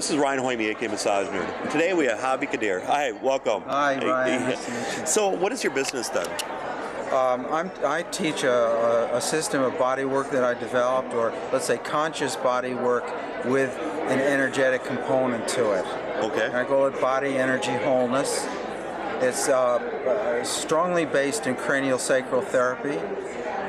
this is Ryan Hoyme, AK Massage Nerd. Today we have Avi Khadir. Hi, welcome. Hi, Ryan. Nice to meet you. So, what is your business then? Um, I'm, I teach a, a, a system of body work that I developed, or let's say conscious body work with an energetic component to it. Okay. I call it body energy wholeness. It's uh, uh, strongly based in cranial sacral therapy,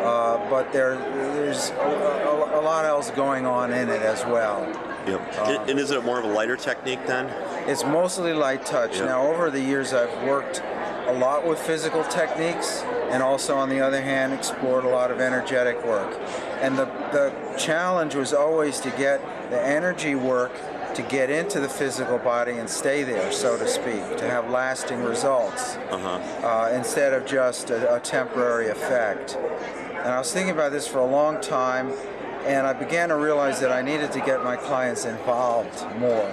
uh, but there, there's a, a, a lot else going on in it as well. Yep. and, and is it more of a lighter technique then? It's mostly light touch. Yeah. Now, over the years, I've worked a lot with physical techniques, and also, on the other hand, explored a lot of energetic work. And the, the challenge was always to get the energy work to get into the physical body and stay there, so to speak, to have lasting results Uh-huh. uh, instead of just a, a temporary effect. And I was thinking about this for a long time, and I began to realize that I needed to get my clients involved more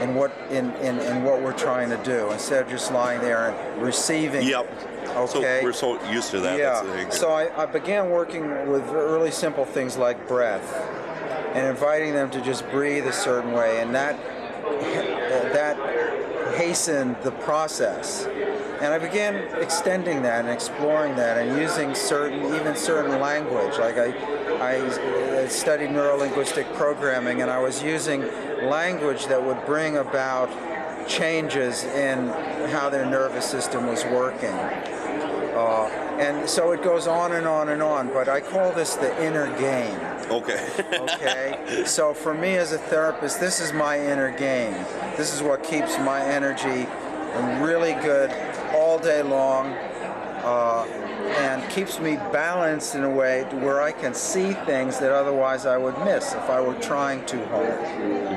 in what in, in, in what we're trying to do instead of just lying there and receiving. Yep. Okay. So we're so used to that. Yeah. So I, I began working with really simple things like breath and inviting them to just breathe a certain way, and that that hastened the process. And I began extending that and exploring that and using certain, even certain language. Like I, I studied neurolinguistic programming, and I was using language that would bring about changes in how their nervous system was working. Uh, and so it goes on and on and on, but I call this the inner game. okay. Okay? so for me as a therapist, this is my inner game. This is what keeps my energy really good all day long uh, and keeps me balanced in a way to where I can see things that otherwise I would miss if I were trying too hard.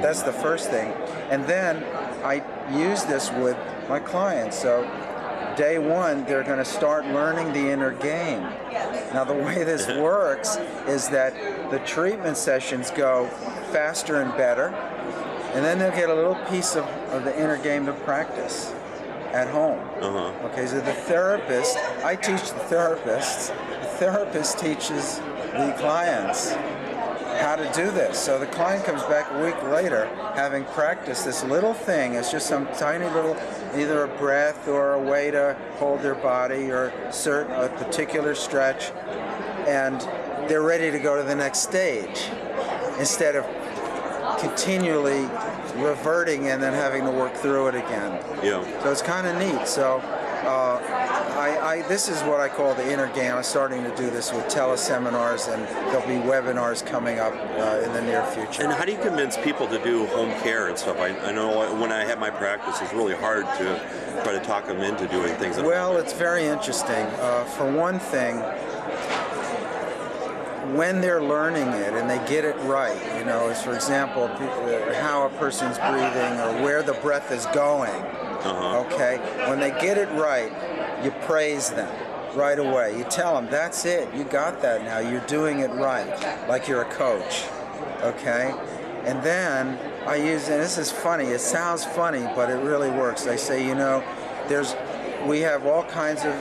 That's the first thing. And then I use this with my clients. So day one, they're going to start learning the inner game. Now, the way this works is that the treatment sessions go faster and better, and then they'll get a little piece of, of the inner game to practice at home. Uh-huh. Okay, so the therapist, I teach the therapists, the therapist teaches the clients how to do this. So the client comes back a week later having practiced this little thing. It's just some tiny little, either a breath or a way to hold their body or certain a particular stretch, and they're ready to go to the next stage instead of continually reverting and then having to work through it again. Yeah. So it's kind of neat. So uh, I, I, this is what I call the inner game. I'm starting to do this with teleseminars, and there'll be webinars coming up uh, in the near future. And how do you convince people to do home care and stuff? I, I know when I had my practice, it's really hard to try to talk them into doing things. Well, it's very interesting. Uh, for one thing, when they're learning it and they get it right, you know, as for example, uh, how a person's breathing or where the breath is going, Uh-huh. okay, when they get it right, you praise them right away. You tell them, that's it, you got that now, you're doing it right, like you're a coach, okay? And then I use, and this is funny, it sounds funny, but it really works. I say, you know, there's, we have all kinds of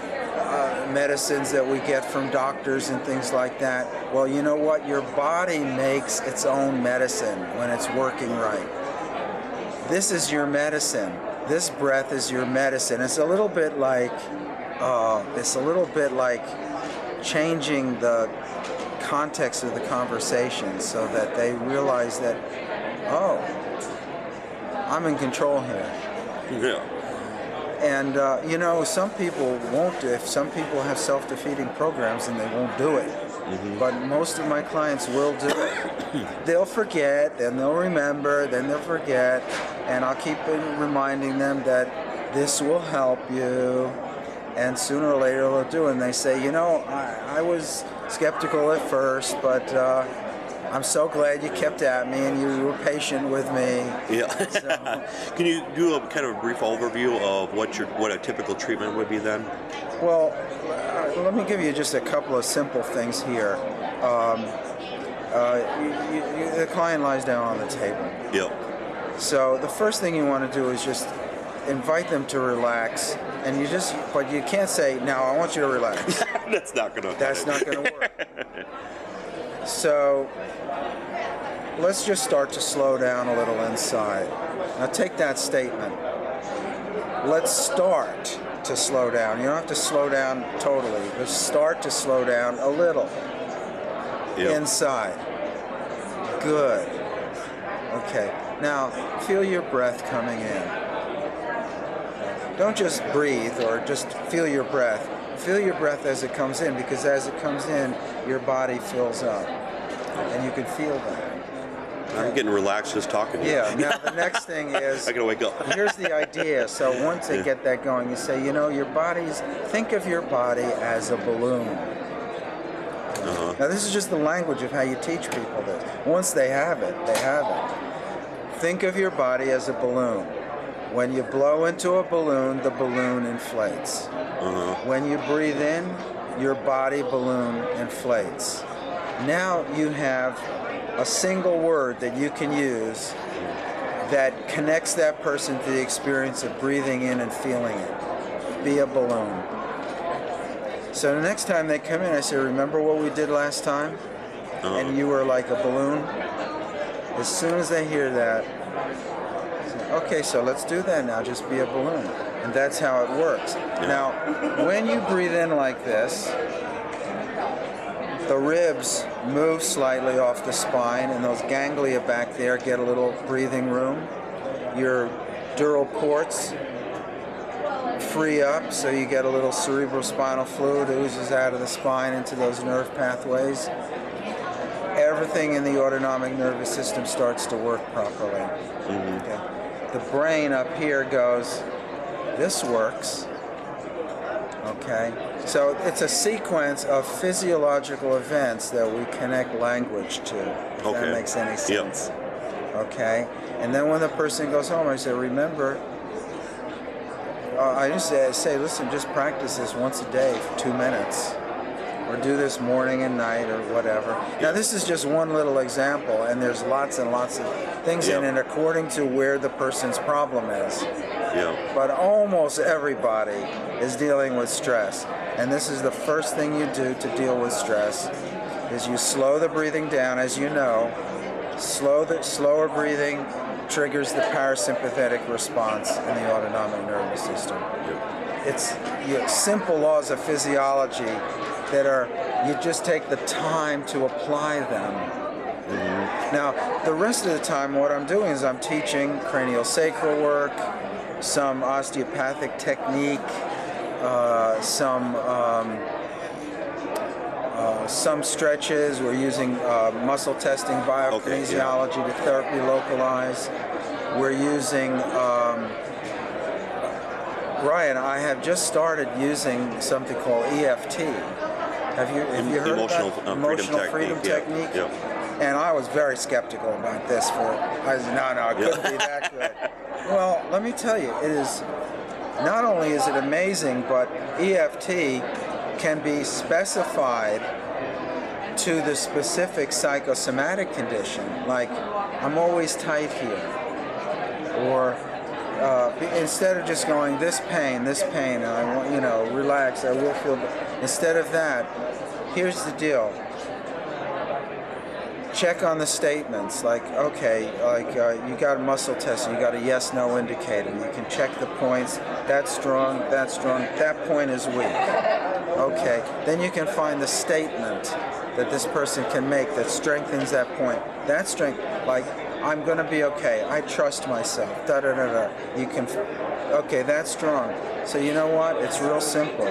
medicines that we get from doctors and things like that. Well, you know what? Your body makes its own medicine when it's working right. This is your medicine. This breath is your medicine. It's a little bit like, uh, it's a little bit like changing the context of the conversation so that they realize that, oh, I'm in control here. yeah. And uh, you know, some people won't. If some people have self-defeating programs, and they won't do it. But most of my clients will do it. they'll forget, then they'll remember, then they'll forget, and I'll keep reminding them that this will help you. And sooner or later they'll do it. And they say, you know, I, I was skeptical at first, but uh, I'm so glad you kept at me and you were patient with me. Yeah. So- Can you do a kind of a brief overview of what your what a typical treatment would be then? Well, uh, let me give you just a couple of simple things here. Um, uh, you, you, the client lies down on the table. Yep. So the first thing you want to do is just invite them to relax, and you just, but you can't say, "Now I want you to relax." That's not gonna. That's not going to work. So let's just start to slow down a little inside. Now take that statement. Let's start to slow down. You don't have to slow down totally, but start to slow down a little Yeah. inside. Good. Okay. Now feel your breath coming in. Don't just breathe or just feel your breath. Feel your breath as it comes in because as it comes in, your body fills up. And you can feel that. I'm getting relaxed just talking to you. Yeah. Now the next thing is I gotta wake up. here's the idea. So once they get that going, you say, you know, your body's think of your body as a balloon. Uh-huh. Now this is just the language of how you teach people this. Once they have it, they have it. Think of your body as a balloon. When you blow into a balloon, the balloon inflates. Uh-huh. When you breathe in, your body balloon inflates. Now you have a single word that you can use that connects that person to the experience of breathing in and feeling it. Be a balloon. So the next time they come in, I say, Remember what we did last time? And you were like a balloon? As soon as they hear that, okay, so let's do that now. Just be a balloon. And that's how it works. Now, when you breathe in like this, the ribs move slightly off the spine, and those ganglia back there get a little breathing room. Your dural ports free up, so you get a little cerebrospinal fluid oozes out of the spine into those nerve pathways. Everything in the autonomic nervous system starts to work properly. Mm-hmm. Okay. The brain up here goes, this works. Okay? So it's a sequence of physiological events that we connect language to. If Okay. that makes any Yep. sense. Okay? And then when the person goes home, I say, remember, uh, I just say, say, listen, just practice this once a day for two minutes. Or do this morning and night or whatever. Now, this is just one little example, and there's lots and lots of things in it according to where the person's problem is. Yeah. but almost everybody is dealing with stress and this is the first thing you do to deal with stress is you slow the breathing down as you know. Slow the slower breathing triggers the parasympathetic response in the autonomic nervous system. It's you know, simple laws of physiology that are you just take the time to apply them now, the rest of the time, what I'm doing is I'm teaching cranial sacral work, some osteopathic technique, uh, some um, uh, some stretches. We're using uh, muscle testing, biokinesiology to therapy localize. We're using. Um, Ryan, I have just started using something called EFT. Have you have you heard Emotional, about uh, freedom emotional freedom technique, technique? Yeah. And I was very skeptical about this. For I said, no, no, it couldn't be that good. Well, let me tell you, it is. Not only is it amazing, but EFT can be specified to the specific psychosomatic condition. Like, I'm always tight here, or uh, instead of just going this pain, this pain, I want you know relax, I will feel. b-" Instead of that, here's the deal check on the statements like okay like uh, you got a muscle test and you got a yes no indicator you can check the points that's strong that's strong that point is weak okay then you can find the statement that this person can make that strengthens that point that strength like i'm going to be okay i trust myself da da da da you can okay that's strong so you know what it's real simple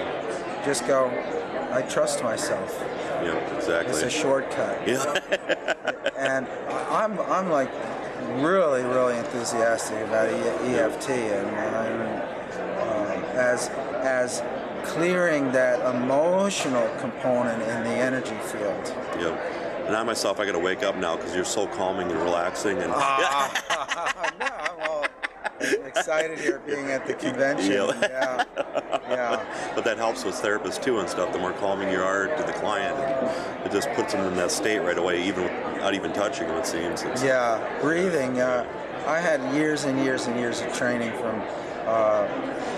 just go i trust myself Yeah. Exactly. it's a shortcut yeah. and I'm I'm like really really enthusiastic about E- EFT and I'm, uh, as as clearing that emotional component in the energy field. yeah. And I myself, I got to wake up now because you're so calming and relaxing. And no, I'm excited here being at the convention. Yeah. Yeah, yeah. but that helps with therapists too and stuff. The more calming you are to the client, it just puts them in that state right away, even without even touching them. It seems. It's- Yeah, breathing. Uh, I had years and years and years of training from uh,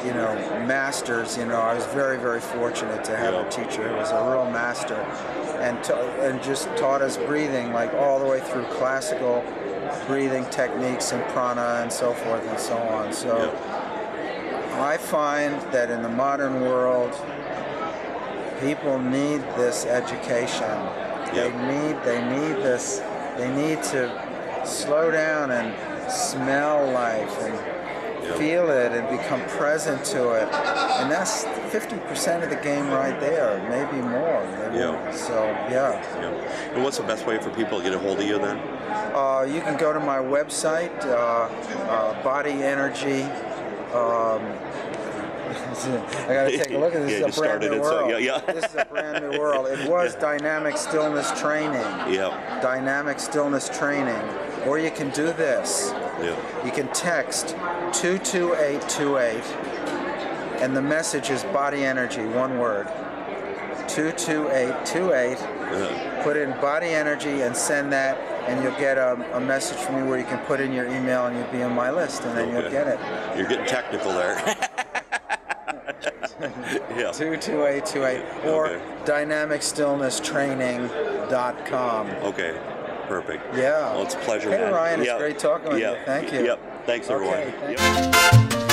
you know, masters. You know, I was very, very fortunate to have a teacher who was a real master, and and just taught us breathing like all the way through classical breathing techniques and prana and so forth and so on. So I find that in the modern world, people need this education. They need they need this. They need to slow down and smell life and Yeah. Feel it and become present to it. And that's 50% of the game right there, maybe more. Yeah. So yeah. Yeah. And what's the best way for people to get a hold of you then? Uh, you can go to my website, uh, uh, Body Energy. Um, I got to take a look at this. Yeah, is a brand started new it, so- world. yeah, yeah. this is a brand new world. It was Dynamic Stillness Training. Yeah. Dynamic Stillness Training. Or you can do this. Yeah. You can text 22828, and the message is Body Energy, one word. 22828 Uh, put in body energy and send that and you'll get a, a message from me where you can put in your email and you'll be on my list and then you'll get it You're getting technical there. yeah. 22828 or Okay. dynamicstillnesstraining.com Okay. Perfect. yeah Well, it's a pleasure, hey man. ryan it's Yeah. great talking with you thank you Yep. Thanks, everyone. Okay, thank Yep.